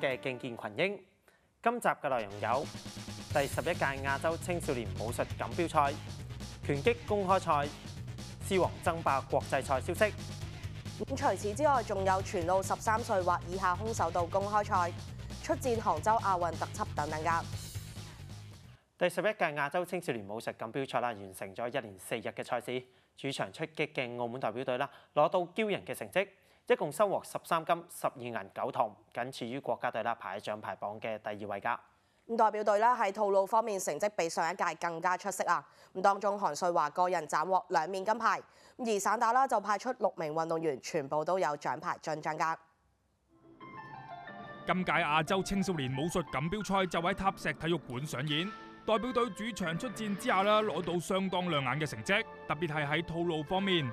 嘅競健群英。今集嘅內容有第十一屆亞洲青少年武術錦標賽、拳擊公開賽、獅王爭霸國際賽消息。咁除此之外，仲有全澳十三歲或以下空手道公開賽、出戰杭州亞運特輯等等㗎。第十一屆亞洲青少年武術錦標賽啦，完成咗一連四日嘅賽事，主場出擊嘅澳門代表隊啦，攞到驕人嘅成績，一共收穫十三金、十二銀、九銅，僅次於國家隊啦，排喺獎牌榜嘅第二位㗎。咁代表隊咧喺套路方面成績比上一屆更加出色啊！咁當中韓瑞華個人斬獲兩面金牌，而散打啦就派出六名運動員，全部都有獎牌進帳㗎。今屆亞洲青少年武術錦標賽就喺塔石體育館上演，代表隊主場出戰之下啦，攞到相當亮眼嘅成績，特別係喺套路方面，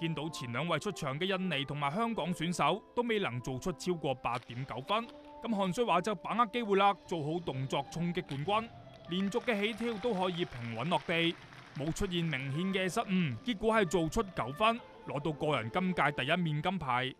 見到前兩位出場嘅印尼同埋香港選手都未能做出超過八點九分。咁韓瑞華就把握機會啦，做好動作衝擊冠軍，連續嘅起跳都可以平穩落地，冇出現明顯嘅失誤，結果係做出九分，攞到個人今屆第一面金牌。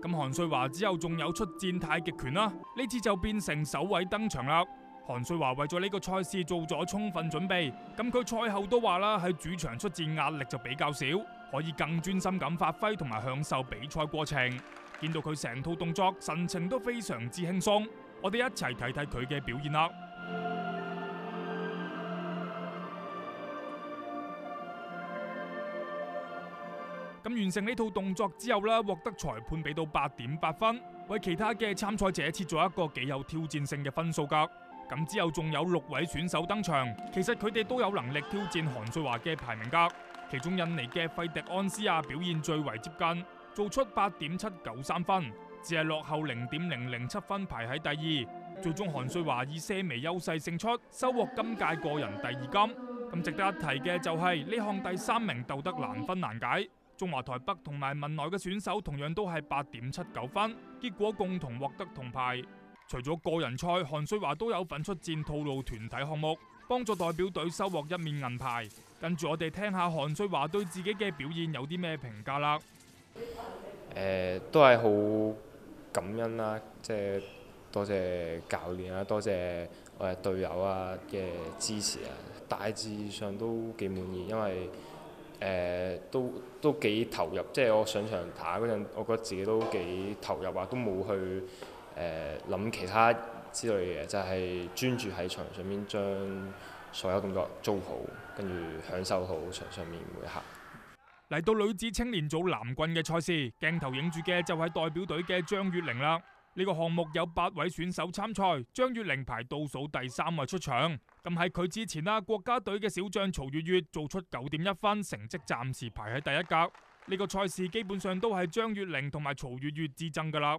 咁韓瑞華之後仲有出戰太極拳啦，呢次就變成首位登場啦。韓瑞華為咗呢個賽事做咗充分準備，咁佢賽後都話啦，喺主場出戰壓力就比較少，可以更專心咁發揮同埋享受比賽過程。見到佢成套動作神情都非常之輕鬆，我哋一齊睇睇佢嘅表現啦。咁完成呢套動作之後啦，獲得裁判俾到八點八分，為其他嘅參賽者設咗一個幾有挑戰性嘅分數格。咁之後仲有六位選手登場，其實佢哋都有能力挑戰韓瑞華嘅排名格。其中印尼嘅費迪安斯亞表現最為接近。做出八點七九三分，只係落後零點零零七分排喺第二。最終韓瑞華以些微優勢勝出，收获今屆個人第二金。咁值得一提嘅就係呢項第三名鬥得難分難解，中華台北同埋文萊嘅選手同樣都係八點七九分，結果共同獲得銅牌。除咗個人賽，韓瑞華都有份出戰套路團體項目，幫助代表隊收获一面銀牌。跟住我哋聽下韓瑞華對自己嘅表現有啲咩評價啦。誒、呃、都係好感恩啦，即係多謝教練啊，多謝我嘅隊友啊嘅支持啊，大致上都幾滿意，因為誒、呃、都都幾投入，即係我上場打嗰陣，我覺得自己都幾投入啊，都冇去誒諗、其他之類嘅嘢，就係、是、專注喺場上面將所有動作做好，跟住享受好場上面每一刻。嚟到女子青年組男棍嘅賽事，鏡頭影住嘅就係代表隊嘅張月玲啦。呢個項目有八位選手參賽，張月玲排倒數第三位出場。咁喺佢之前啦，國家隊嘅小將曹月月做出九點一分，成績暫時排喺第一格。呢個賽事基本上都係張月玲同埋曹月月之爭噶啦。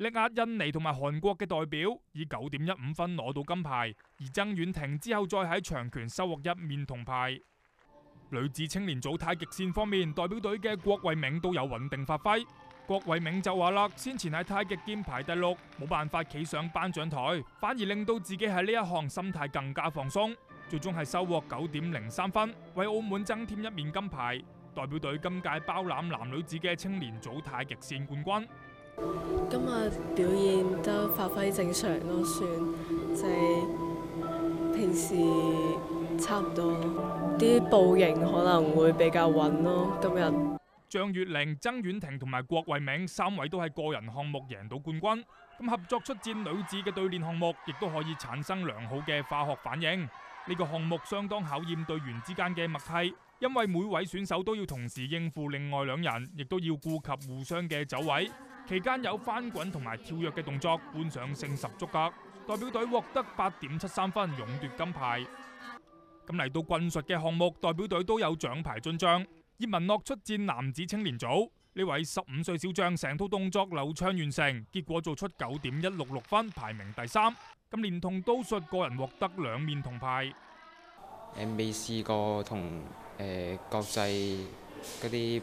力壓印尼同埋韓國嘅代表，以九點一五分攞到金牌，而曾婉婷之後再喺長拳收获一面銅牌。女子青年組太極線方面，代表隊嘅郭慧銘都有穩定發揮。郭慧銘就話啦，先前喺太極劍排第六，冇辦法企上頒獎台，反而令到自己喺呢一項心態更加放鬆，最終係收获九點零三分，為澳門增添一面金牌。代表隊今屆包攬男女子嘅青年組太極線冠軍。今日表現得發揮正常咯，算就係平時差唔多。啲步型可能會比較穩咯。今日張月玲、曾婉婷同埋郭慧明三位都係個人項目贏到冠軍，咁合作出戰女子嘅對練項目，亦都可以產生良好嘅化學反應。呢個項目相當考驗隊員之間嘅默契，因為每位選手都要同時應付另外兩人，亦都要顧及互相嘅走位。期間有翻滾同埋跳躍嘅動作，觀賞性十足噶。代表隊獲得八點七三分，勇奪金牌。咁嚟到棍術嘅項目，代表隊都有獎牌進帳。葉文乐出戰男子青年組，呢位十五歲小將成套動作流畅完成，結果做出九點一六六分，排名第三。咁連同刀術個人獲得兩面銅牌。誒未試過同誒國際嗰啲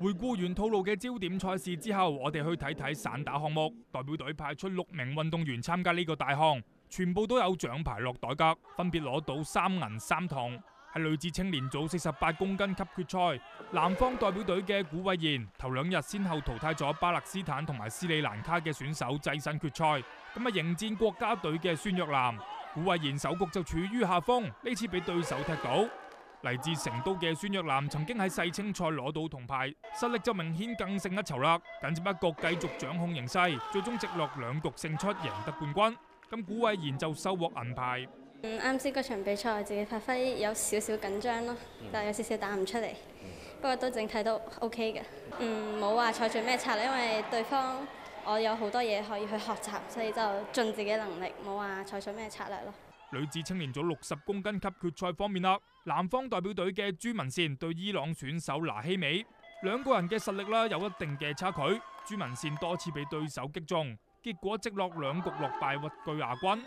回顧完套路嘅焦點賽事之後，我哋去睇睇散打項目。代表隊派出六名運動員參加呢個大項，全部都有獎牌落袋㗎，分別攞到三銀三銅。喺女子青年組四十八公斤級決賽，南方代表隊嘅古慧賢頭兩日先後淘汰咗巴勒斯坦同埋斯里蘭卡嘅選手，跻身決賽。咁啊，迎戰國家隊嘅孫若蘭，古慧賢首局就處於下风，呢次俾對手踢到。嚟自成都嘅孫若蘭曾經喺世青賽攞到銅牌，實力就明顯更勝一籌啦。緊接一局繼續掌控形勢，最終直落兩局勝出，贏得冠軍。咁古慧賢就收穫銀牌。嗯，啱先嗰場比賽自己發揮有少少緊張咯，就有少少打唔出嚟。不過都整體都 OK 嘅。嗯，冇話採取咩策略，因為對方我有好多嘢可以去學習，所以就盡自己能力，冇話採取咩策略咯。女子青年組六十公斤級決賽方面啦，南方代表隊嘅朱文善對伊朗選手拿希美，兩個人嘅實力啦有一定嘅差距。朱文善多次被對手擊中，結果直落兩局落敗，屈居亞軍。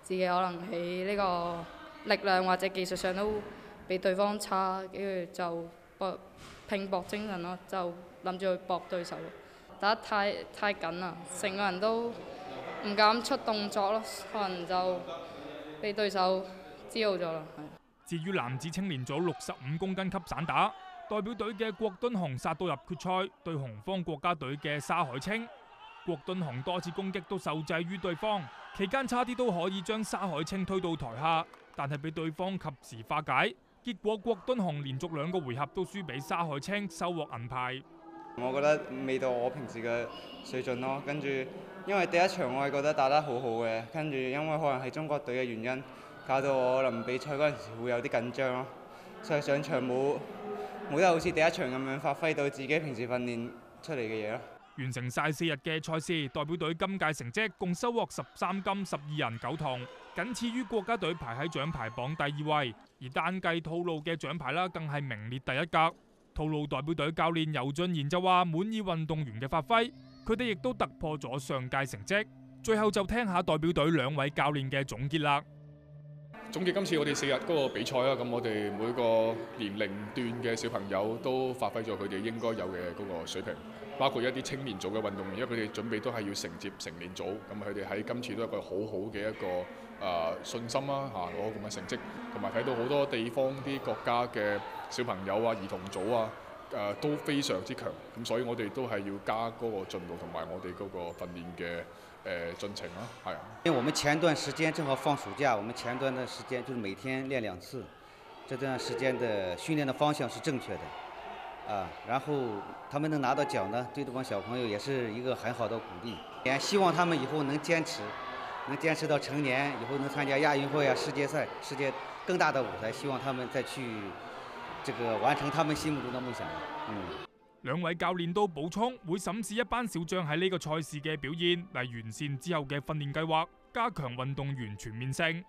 自己可能喺呢個力量或者技術上都比對方差，跟住就搏拼搏精神咯，就諗住去搏對手。打得太太緊啦，成個人都唔敢出動作咯，可能就俾對手知道咗啦。系至於男子青年組六十五公斤級散打，代表隊嘅郭敦雄殺到入決賽，對紅方國家隊嘅沙海清。郭敦雄多次攻擊都受制於對方，期間差啲都可以將沙海清推到台下，但係俾對方及時化解，結果郭敦雄連續兩個回合都輸俾沙海清，收穫銀牌。我覺得未到我平時嘅水準咯，跟住因為第一場我係覺得打得好好嘅，跟住因為可能係中國隊嘅原因，搞到我臨比賽嗰陣時會有啲緊張咯，所以上場冇冇得好似第一場咁樣發揮到自己平時訓練出嚟嘅嘢咯。完成晒四日嘅賽事，代表隊今屆成績共收穫十三金、十二銀、九銅，僅次於國家隊排喺獎牌榜第二位。而單計套路嘅獎牌啦，更係名列第一格。套路代表隊教練尤俊賢就話滿意運動員嘅發揮，佢哋亦都突破咗上屆成績。最後就聽下代表隊兩位教練嘅總結啦。總結今次我哋四日嗰個比賽啦，咁我哋每個年齡段嘅小朋友都發揮咗佢哋應該有嘅嗰個水平，包括一啲青年組嘅運動員，因為佢哋準備都係要承接成年組，咁佢哋喺今次都有一個好好嘅一個誒、呃、信心啦嚇，攞咁嘅成績，同埋睇到好多地方啲國家嘅小朋友啊、兒童組啊誒、都非常之強，咁所以我哋都係要加嗰個進度同埋我哋嗰個訓練嘅。呃进程咯，系啊。因为我们前段时间正好放暑假，我们前段的时间就是每天练两次，这段时间的训练的方向是正确的，啊，然后他们能拿到奖呢，对这帮小朋友也是一个很好的鼓励。也希望他们以后能坚持，能坚持到成年以后能参加亚运会啊、世界赛、世界更大的舞台，希望他们再去这个完成他们心目中的梦想。嗯。兩位教練都補充，會審視一班小將喺呢個賽事嘅表現，嚟完善之後嘅訓練計劃，加強運動員全面性。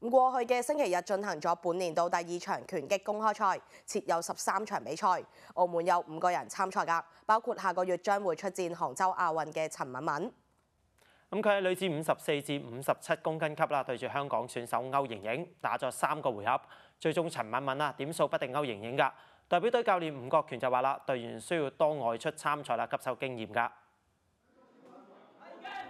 咁過去嘅星期日進行咗本年度第二場拳擊公開賽，設有十三場比賽。澳門有五個人參賽㗎，包括下個月將會出戰杭州亞運嘅陳敏敏。咁佢喺女子五十四至五十七公斤級啦，對住香港選手歐瑩瑩打咗三個回合，最終陳敏敏啦點數不敵歐瑩瑩㗎。代表隊教練吳國權就話啦，隊員需要多外出參賽啦，吸收經驗㗎。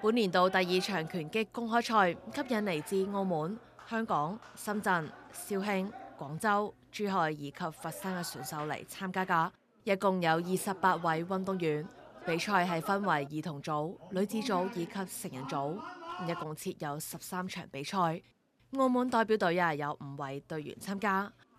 本年度第二場拳擊公開賽吸引嚟自澳門、香港、深圳、肇慶、廣州、珠海以及佛山嘅選手嚟參加㗎，一共有二十八位運動員。比賽係分為兒童組、女子組以及成人組，一共設有十三場比賽。澳門代表隊啊有五位隊員參加。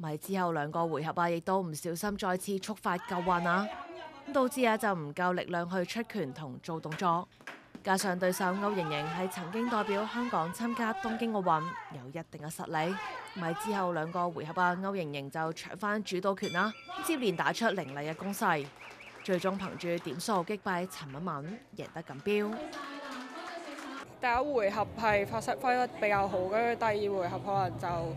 咪之後兩個回合啊，亦都唔小心再次觸發舊患啊，導致啊就唔夠力量去出拳同做動作。加上對手歐盈盈係曾經代表香港參加東京奧運，有一定嘅實力，咪之後兩個回合啊，歐盈盈就搶翻主導權啦，接連打出凌厲嘅攻勢。最終憑住點數擊敗陳敏敏，贏得錦標。第一回合係發揮得比較好，跟住第二回合可能就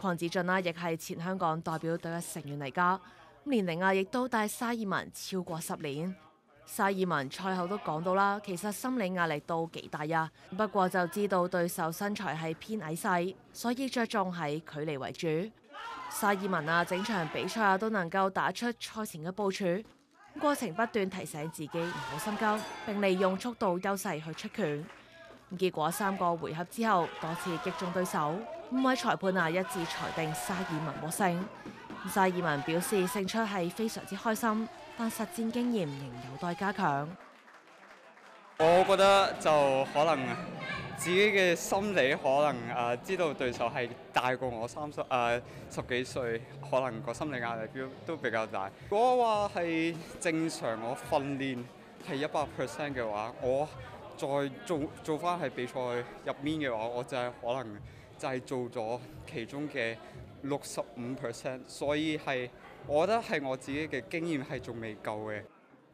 邝子俊啊，亦係前香港代表隊嘅成員嚟噶，年齡啊亦都带沙爾文超過十年。沙爾文賽後都講到啦，其實心理壓力都幾大啊，不過就知道對手身材係偏矮细，所以着重喺距離為主。沙爾文啊，整場比賽啊都能夠打出賽前嘅部署，過程不斷提醒自己唔好心急，並利用速度優勢去出拳。結果三個回合之後，多次擊中對手，五位裁判啊一致裁定沙爾文獲勝。沙爾文表示勝出係非常之開心。但實戰經驗仍有待加強。我覺得就可能自己嘅心理可能誒、呃、知道對手係大過我三十誒、呃、十幾歲，可能個心理壓力都都比較大。如果話係正常我訓練係一百 percent 嘅話，我再做做翻喺比賽入面嘅話，我就係可能就係做咗其中嘅六十五 percent，所以係。我覺得係我自己嘅經驗係仲未夠嘅。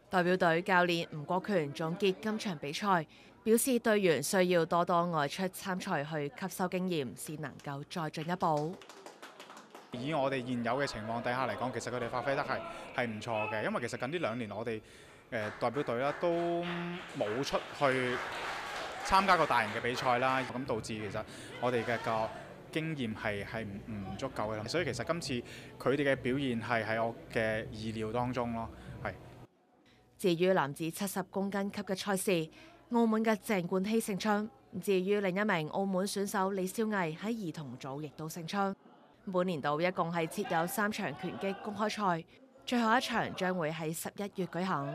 代表隊教練吳國權總結今場比賽，表示隊員需要多多外出參賽去吸收經驗，先能夠再進一步。以我哋現有嘅情況底下嚟講，其實佢哋發揮得係係唔錯嘅，因為其實近呢兩年我哋誒、呃、代表隊啦都冇出去參加過大型嘅比賽啦，咁導致其實我哋嘅個經驗係係唔足夠嘅，所以其實今次佢哋嘅表現係喺我嘅意料當中咯，係。至於男子七十公斤級嘅賽事，澳門嘅鄭冠希勝出。至於另一名澳門選手李少毅喺兒童組亦都勝出。本年度一共係設有三場拳擊公開賽，最後一場將會喺十一月舉行。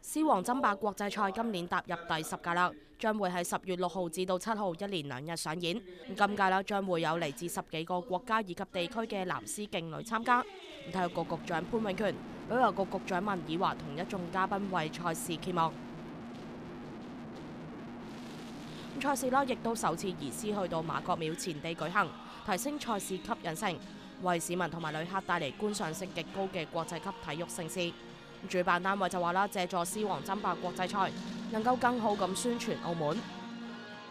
狮王爭霸國際賽今年踏入第十屆啦，將會喺十月六號至到七號一連兩日上演。咁今屆啦將會有嚟自十幾個國家以及地區嘅男獅勁女參加。体育局局長潘永權、旅遊局局長文以華同一眾嘉賓為賽事揭幕。赛事啦亦都首次移师去到馬國廟前地舉行，提升賽事吸引性，為市民同埋旅客帶嚟觀賞性極高嘅國際級體育盛事。主办單位就話啦，借助獅王爭霸國際賽，能夠更好咁宣傳澳門。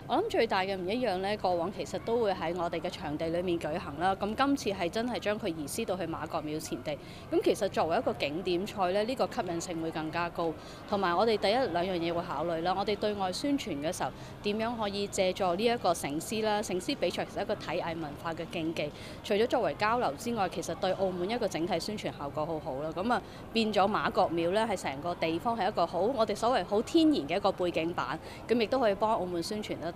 我諗最大嘅唔一樣呢，過往其實都會喺我哋嘅場地裏面舉行啦。咁今次係真係將佢移師到去馬國廟前地。咁其實作為一個景點賽呢，呢個吸引性會更加高。同埋我哋第一兩樣嘢會考慮啦。我哋對外宣傳嘅時候，點樣可以借助呢一個城獅啦？城獅比賽其實一個體藝文化嘅競技，除咗作為交流之外，其實對澳門一個整體宣傳效果好好啦。咁啊變咗馬國廟呢，係成個地方係一個好我哋所謂好天然嘅一個背景板，咁亦都可以幫澳門宣傳得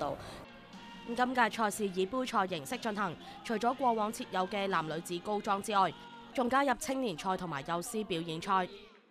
今屆賽事以杯賽形式進行，除咗過往設有嘅男女子高裝之外，仲加入青年賽同埋幼師表演賽。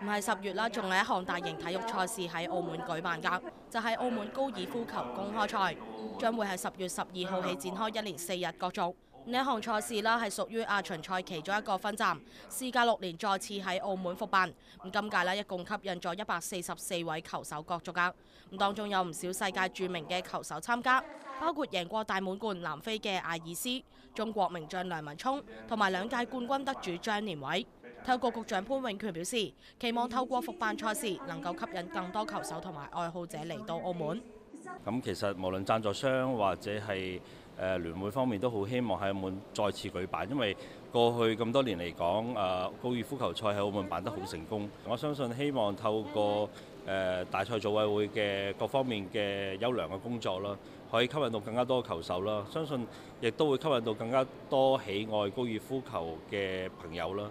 唔係十月啦，仲有一項大型體育賽事喺澳門舉辦㗎，就係澳門高爾夫球公開賽，將會喺十月十二號起展開一連四日角逐。呢項賽事啦係屬於亞巡賽其中一個分站，事隔六年再次喺澳門復辦。咁今屆啦一共吸引咗一百四十四位球手角逐㗎，咁當中有唔少世界著名嘅球手參加，包括贏過大滿貫南非嘅艾爾斯、中國名將梁文聰同埋兩屆冠軍得主張年偉。體育局局長潘永權表示，期望透過復辦賽事，能夠吸引更多球手同埋愛好者嚟到澳門。咁其實無論贊助商或者係誒聯會方面，都好希望喺澳門再次舉辦，因為過去咁多年嚟講，誒高爾夫球賽喺澳門辦得好成功。我相信希望透過誒大賽組委會嘅各方面嘅優良嘅工作啦，可以吸引到更加多球手啦。相信亦都會吸引到更加多喜愛高爾夫球嘅朋友啦。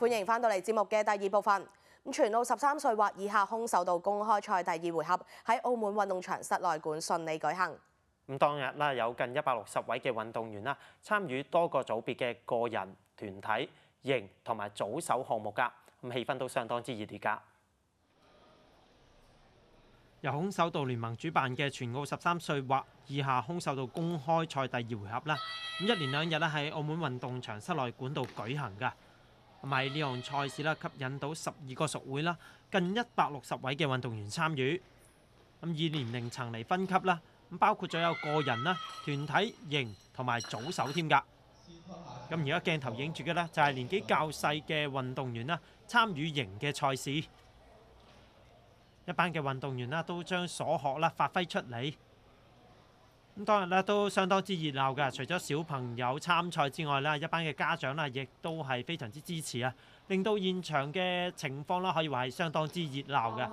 歡迎翻到嚟節目嘅第二部分。咁全澳十三歲或以下空手道公開賽第二回合喺澳門運動場室內館順利舉行。咁當日啦，有近一百六十位嘅運動員啦，參與多個組別嘅個人、團體、型同埋組手項目㗎。咁氣氛都相當之熱烈㗎。由空手道聯盟主辦嘅全澳十三歲或以下空手道公開賽第二回合啦，咁一連兩日咧喺澳門運動場室內管道舉行㗎。咁喺呢項賽事啦，吸引到十二個屬會啦，近一百六十位嘅運動員參與。咁以年齡層嚟分級啦，咁包括咗有個人啦、團體、型同埋組手添㗎。咁而家鏡頭影住嘅呢，就係年紀較細嘅運動員啦，參與型嘅賽事。一班嘅運動員啦，都將所學啦發揮出嚟。咁當日咧都相當之熱鬧㗎，除咗小朋友參賽之外啦，一班嘅家長啦，亦都係非常之支持啊，令到現場嘅情況啦，可以話係相當之熱鬧㗎。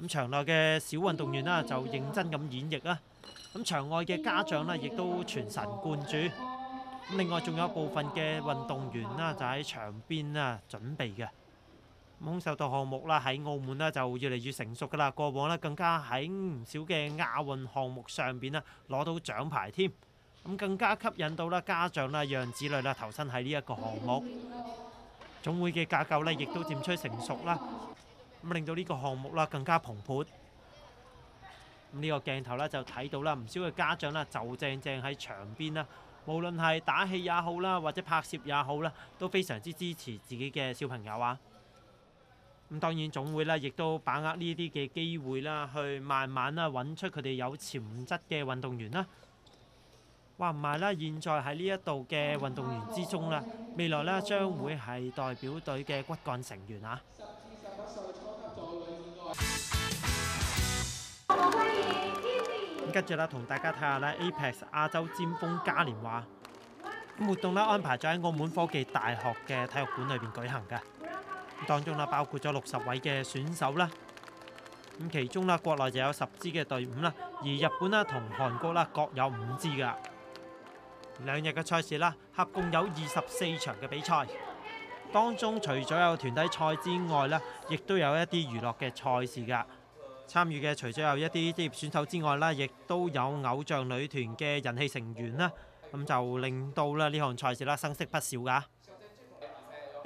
咁場內嘅小運動員啦，就認真咁演繹啦。咁場外嘅家長啦，亦都全神貫注。另外仲有部分嘅運動員啦，就喺場邊啊準備嘅。空手道項目啦，喺澳門呢就越嚟越成熟㗎啦。過往呢更加喺唔少嘅亞運項目上邊啦攞到獎牌添。咁更加吸引到啦家長啦，讓子女啦投身喺呢一個項目。總會嘅架構呢亦都漸趨成熟啦，咁令到呢個項目啦更加蓬勃。咁呢個鏡頭咧就睇到啦，唔少嘅家長啦就正正喺場邊啦，無論係打氣也好啦，或者拍攝也好啦，都非常之支持自己嘅小朋友啊！咁當然總會咧，亦都把握呢啲嘅機會啦，去慢慢啦揾出佢哋有潛質嘅運動員啦。話唔埋啦，現在喺呢一度嘅運動員之中啦，未來咧將會係代表隊嘅骨幹成員啊！跟住啦，同大家睇下咧 Apex 亞洲尖峰嘉年華活動咧，安排咗喺澳門科技大學嘅體育館裏邊舉行嘅。當中啦，包括咗六十位嘅選手啦。咁其中啦，國內就有十支嘅隊伍啦，而日本啦同韓國啦各有五支㗎。兩日嘅賽事啦，合共有二十四場嘅比賽。當中除咗有團體賽之外啦，亦都有一啲娛樂嘅賽事㗎。參與嘅除咗有一啲職業選手之外啦，亦都有偶像女團嘅人氣成員啦。咁就令到啦呢項賽事啦生色不少㗎。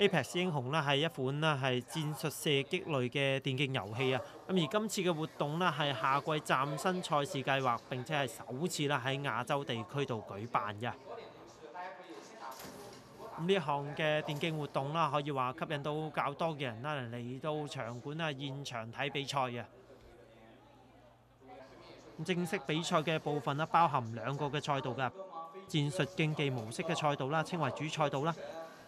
Apex 英雄啦係一款啦係戰術射擊類嘅電競遊戲啊。咁而今次嘅活動啦係夏季嶄新賽事計劃，並且係首次啦喺亞洲地區度舉辦嘅。咁呢項嘅電競活動啦，可以話吸引到較多嘅人啦嚟到場館啊現場睇比賽嘅。正式比賽嘅部分啦，包含兩個嘅賽道㗎，戰術競技模式嘅賽道啦，稱為主賽道啦，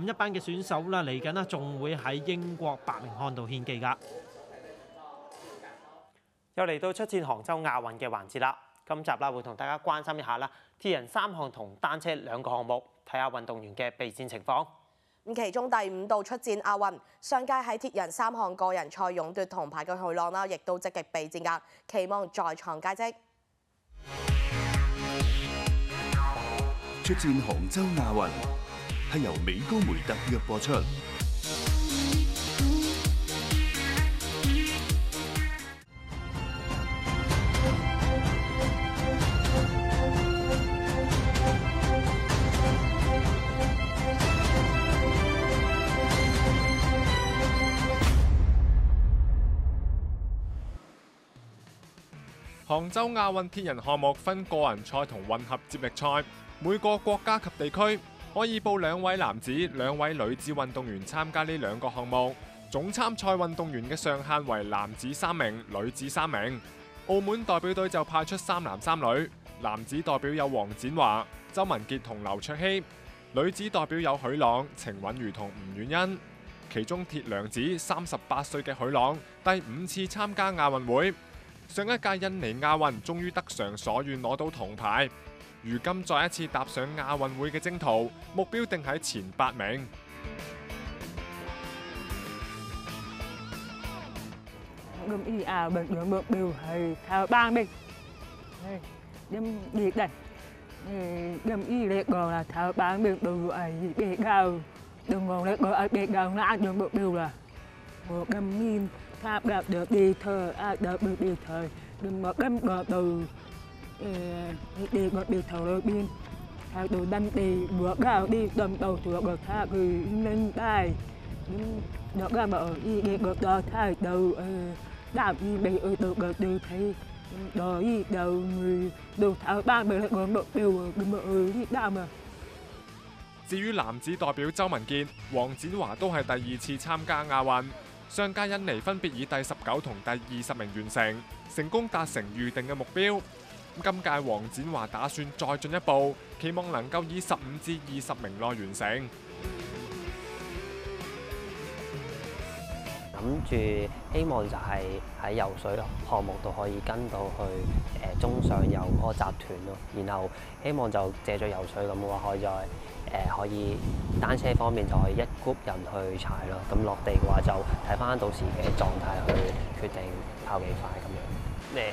咁一班嘅選手啦，嚟緊啦，仲會喺英國白明漢度獻技㗎。又嚟到出戰杭州亞運嘅環節啦，今集啦會同大家關心一下啦，鐵人三項同單車兩個項目，睇下運動員嘅備戰情況。咁其中第五度出戰亞運，上屆喺鐵人三項個人賽勇奪銅牌嘅許朗啦，亦都積極備戰㗎，期望再創佳績。出戰杭州亞運係由美高梅特約播出。杭州亞運鐵人項目分個人賽同混合接力賽，每個國家及地區可以報兩位男子、兩位女子運動員參加呢兩個項目。總參賽運動員嘅上限為男子三名、女子三名。澳門代表隊就派出三男三女，男子代表有黃展華、周文傑同劉卓希，女子代表有許朗、程允如同吳婉欣。其中鐵娘子三十八歲嘅許朗，第五次參加亞運會。上一屆印尼亞運終於得償所願攞到銅牌，如今再一次踏上亚运会嘅征途，目标定喺前八名。咁呢亚运项目đều系靠 ba mình đâm liệt đây đâm y liệt rồi là thợ bán được từ ấy bị đầu đừng còn liệt rồi bị đầu nó ăn được một điều là một đâm nghiêm tháp gặp được đi thờ à được được đi thờ đừng mà đâm gờ từ đi gờ đi thờ rồi biên thằng đồ đâm đi bữa gạo đi đâm đầu thừa gờ thà gửi lên tay nó gà mà ở đi đi gờ đó thay đầu đạp đi bị ở từ gờ đi thấy đó đi đầu người đầu thảo ba mươi个目标咁啊，啲啱啊！至于男子代表周文杰、黄展华都系第二次参加亚运，上届印尼分别以第十九同第二十名完成，成功达成预定嘅目标。 今屆黃展華打算再進一步，期望能夠以十五至二十名內完成。諗住希望就係喺游水項目度可以跟到去誒、呃、中上游嗰個集團咯，然後希望就借咗游水咁嘅話，可以再誒、呃、可以單車方面就可以一 group 人去踩咯，咁落地嘅話就睇翻到時嘅狀態去決定跑幾快咁樣。誒、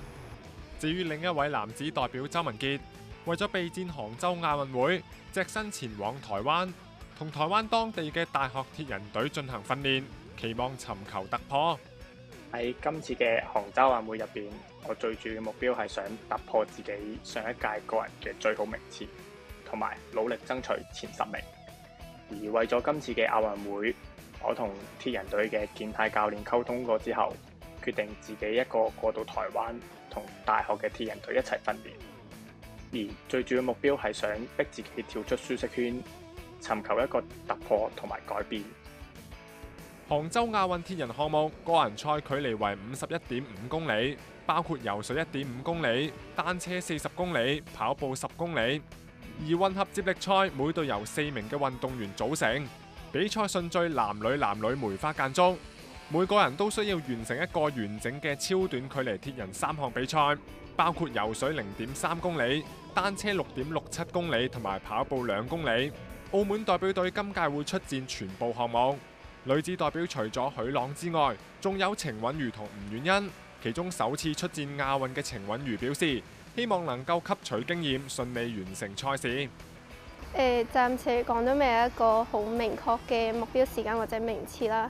至於另一位男子代表周文傑，為咗備戰杭州亞運會，隻身前往台灣，同台灣當地嘅大學鐵人隊進行訓練，期望尋求突破。喺今次嘅杭州亞運會入边，我最主要嘅目標係想突破自己上一屆個人嘅最好名次，同埋努力爭取前十名。而為咗今次嘅亞運會，我同鐵人隊嘅健太教練溝通過之後，決定自己一個過到台灣，同大學嘅鐵人隊一齊訓練。而最主要目標係想逼自己跳出舒適圈，尋求一個突破同埋改變。杭州亞運鐵人項目個人賽距離為五十一點五公里，包括游水一點五公里、單車四十公里、跑步十公里。而混合接力賽每隊由四名嘅運動員組成，比賽順序男女男女梅花間中，每個人都需要完成一個完整嘅超短距離鐵人三項比賽，包括游水零點三公里、單車六點六七公里同埋跑步兩公里。澳門代表隊今屆會出戰全部項目。女子代表除咗許朗之外，仲有程允如同吳婉欣。其中首次出戰亞運嘅程允如表示，希望能夠吸取經驗，順利完成賽事。誒、暫時嚟講都未有一個好明確嘅目標時間或者名次啦，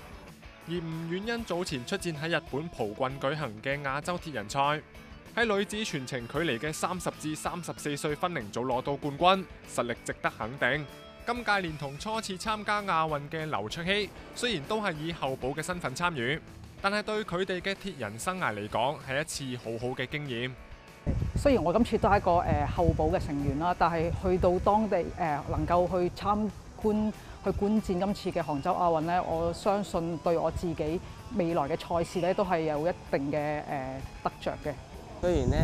而吳婉欣早前出戰喺日本蒲郡舉行嘅亞洲鐵人賽，喺女子全程距離嘅三十至三十四歲分齡組攞到冠軍，實力值得肯定。今屆連同初次參加亞運嘅劉卓希，雖然都係以候補嘅身份參與，但係對佢哋嘅鐵人生涯嚟講係一次好好嘅經驗。雖然我今次都係一個誒、呃、候補嘅成員啦，但係去到當地诶、能夠去參觀去觀戰今次嘅杭州亞運咧，我相信對我自己未來嘅賽事咧都係有一定嘅誒、呃、得着嘅。雖然咧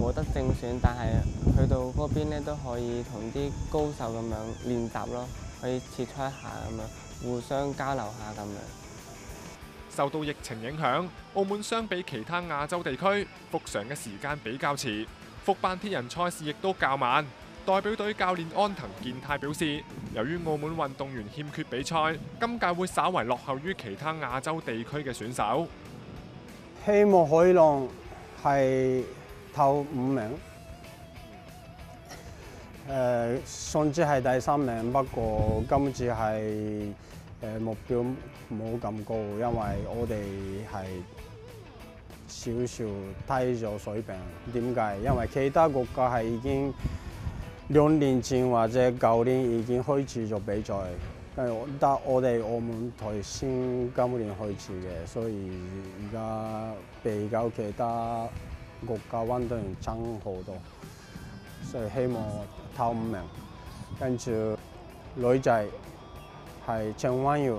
冇得正選，但係去到嗰邊咧都可以同啲高手咁樣練習咯，可以切磋一下咁樣，互相交流下咁樣。受到疫情影響，澳門相比其他亞洲地區復常嘅時間比較遲，復辦鐵人賽事亦都較慢。代表隊教練安藤健太表示，由於澳門運動員欠缺比賽，今屆會稍為落後於其他亞洲地區嘅選手。希望可以讓係頭五名。誒、上次係第三名，不過今次係誒、目標冇咁高，因為我哋係少少低咗水平。點解？因為其他國家係已經兩年前或者舊年已經開始咗比賽，跟住但我哋澳門台先今年開始嘅，所以而家比較其他國家運動員爭好多，所以希望頭五名。跟住女仔係鄭婉瑤，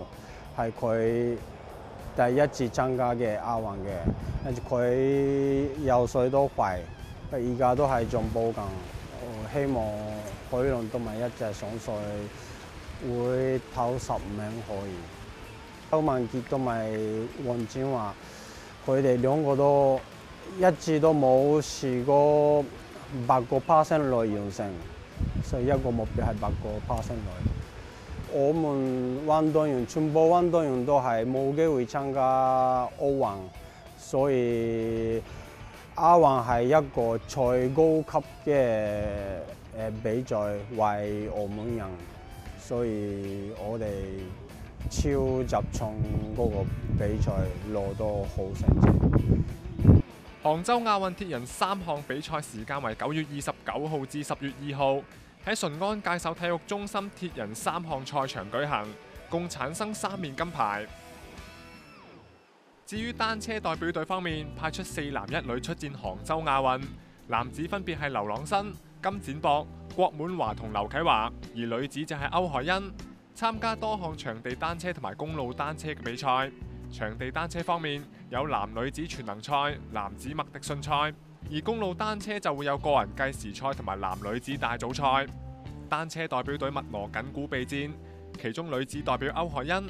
係佢第一次參加嘅亞運嘅，跟住佢游水都快，而家都係進步緊。我希望海龍同埋一隻上水會頭十名可以。歐文傑同埋黃展華，佢哋兩個都一次都冇試過八個 percent 內完成，所以一個目標係八個 percent 內。我們運動員全部運動員都係冇機會參加奧運，所以亞運係一個最高級嘅誒比賽，為澳門人，所以我哋超集中嗰個比賽攞到好成績。杭州亞運鐵人三項比賽時間為九月二十九號至十月二號，喺順安界首體育中心鐵人三項賽場舉行，共產生三面金牌。至於單車代表隊方面，派出四男一女出戰杭州亞運，男子分別係劉朗新、金展博、郭滿華同劉啟華，而女子就係歐海欣，參加多項場地單車同埋公路單車嘅比賽。場地單車方面有男女子全能賽、男子麥迪遜賽，而公路單車就會有個人計時賽同埋男女子大組賽。單車代表隊密鑼緊鼓備戰，其中女子代表歐海欣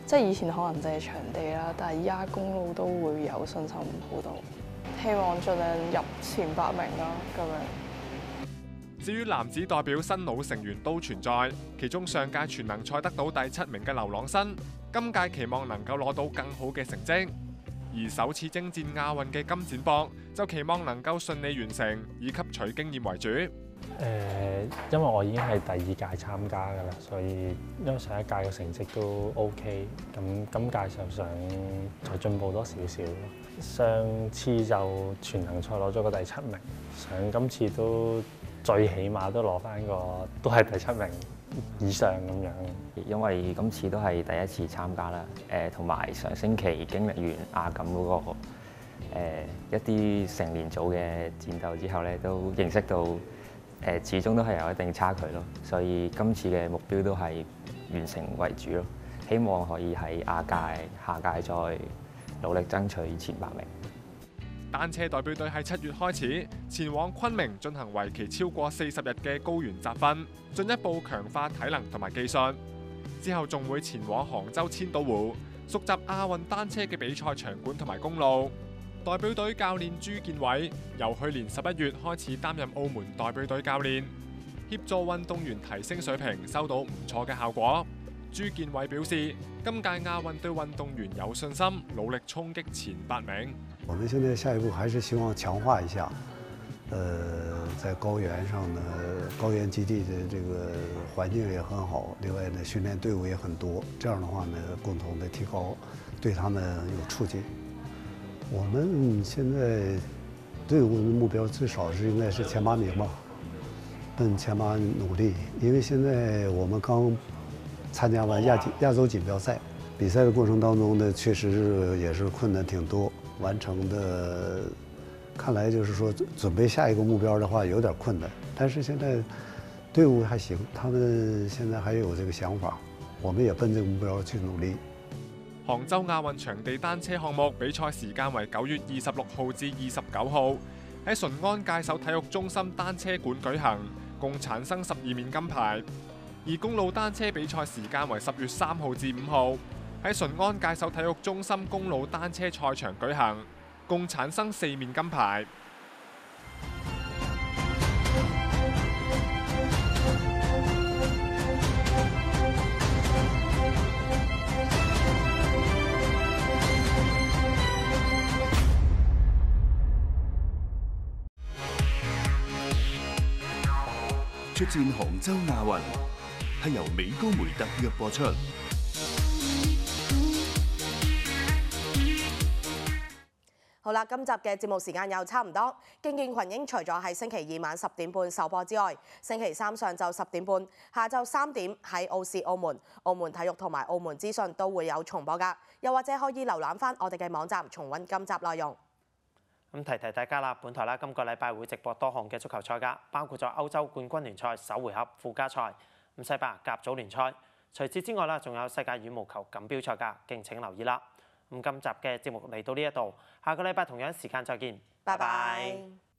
即係以前可能就係場地啦，但係依家公路都會有信心好多，希望盡量入前八名啦咁樣。至於男子代表新老成員都存在，其中上屆全能賽得到第七名嘅劉朗新，今屆期望能夠攞到更好嘅成績。而首次征戰亞運嘅金展博就期望能夠順利完成，以吸取經驗為主。誒、因為我已經係第二屆參加㗎啦，所以因為上一屆嘅成績都 OK，咁今屆就想再進步多少少。上次就全能賽攞咗個第七名，想今次都。最起碼都攞翻個都係第七名以上咁樣，因為今次都係第一次參加啦。誒，同埋上星期經歷完亞錦嗰個、呃、一啲成年組嘅戰鬥之後咧，都認識到誒、始終都係有一定差距咯。所以今次嘅目標都係完成為主咯。希望可以喺亞屆、下屆再努力爭取前八名。單車代表隊喺七月開始前往昆明進行維期超過四十日嘅高原集訓，進一步強化體能同埋技術。之後仲會前往杭州千島湖，熟習亞運單車嘅比賽場館同埋公路。代表隊教練朱建偉由去年十一月開始擔任澳門代表隊教練，協助運動員提升水平，收到唔錯嘅效果。朱建偉表示，今屆亞運對運動員有信心，努力衝擊前八名。我們現在下一步還是希望強化一下，呃，在高原上呢，高原基地的這個環境也很好，另外呢，訓練隊伍也很多，這樣的話呢，共同的提高，對他們有促进。我们现在队伍的目标最少是应该是前八名吧，奔前八努力，因为现在我们刚参加完亚锦亚洲锦标赛，比赛的过程当中呢，确实是也是困难挺多。完成的，看来就是说准备下一个目标的话有点困难，但是现在队伍还行，他们现在还有这个想法，我们也奔这个目标去努力。杭州亞運場地單車項目比賽時間為九月二十六號至二十九號，喺順安界首體育中心單車館舉行，共產生十二面金牌。而公路單車比賽時間為十月三號至五號。喺順安界首體育中心公路單車賽場舉行，共產生四面金牌。戰杭州亞運，係由美高梅特約播出。好啦，今集嘅節目時間又差唔多。競健群英除咗喺星期二晚十點半首播之外，星期三上晝十點半、下晝三點喺澳视澳門、澳門體育同埋澳門資訊都會有重播㗎。又或者可以瀏覽翻我哋嘅網站重温今集內容。咁提提大家啦，本台啦今個禮拜會直播多項嘅足球賽噶，包括咗歐洲冠軍聯賽首回合附加賽、咁西班牙甲組聯賽。除此之外啦，仲有世界羽毛球錦標賽噶，敬請留意啦。咁今集嘅節目嚟到呢一度，下個禮拜同樣時間再見，拜拜。